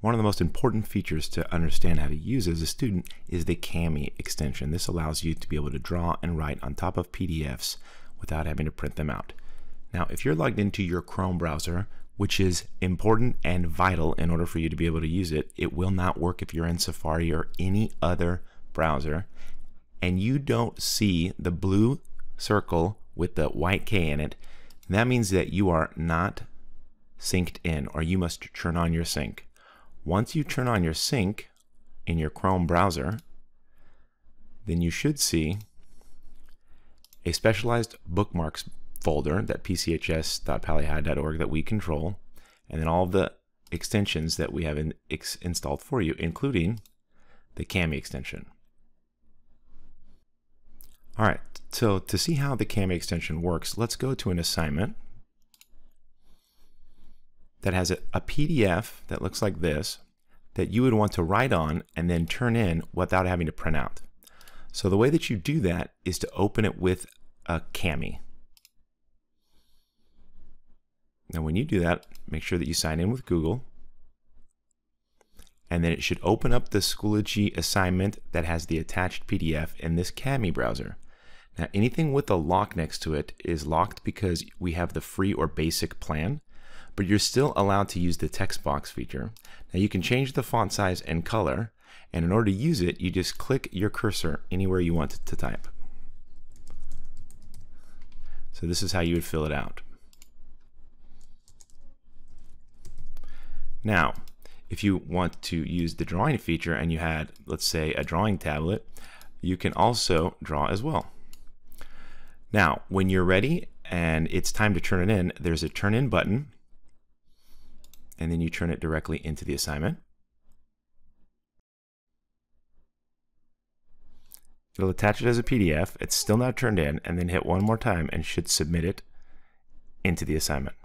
One of the most important features to understand how to use as a student is the Kami extension. This allows you to be able to draw and write on top of PDFs without having to print them out. Now, if you're logged into your Chrome browser, which is important and vital in order for you to be able to use it, it will not work if you're in Safari or any other browser, and you don't see the blue circle with the white K in it, that means that you are not synced in or you must turn on your sync. Once you turn on your sync in your Chrome browser, then you should see a specialized bookmarks folder that pchs.palihigh.org that we control, and then all the extensions that we have in, installed for you, including the Kami extension. All right, so to see how the Kami extension works, let's go to an assignment that has a, a, PDF that looks like this that you would want to write on and then turn in without having to print out. So the way that you do that is to open it with a Kami. Now when you do that, make sure that you sign in with Google. And then it should open up the Schoology assignment that has the attached PDF in this Kami browser. Now anything with a lock next to it is locked because we have the free or basic plan but you're still allowed to use the text box feature. Now you can change the font size and color, and in order to use it, you just click your cursor anywhere you want to type. So this is how you would fill it out. Now, if you want to use the drawing feature and you had, let's say, a drawing tablet, you can also draw as well. Now, when you're ready and it's time to turn it in, there's a turn in button and then you turn it directly into the assignment. It'll attach it as a PDF. It's still not turned in, and then hit one more time and should submit it into the assignment.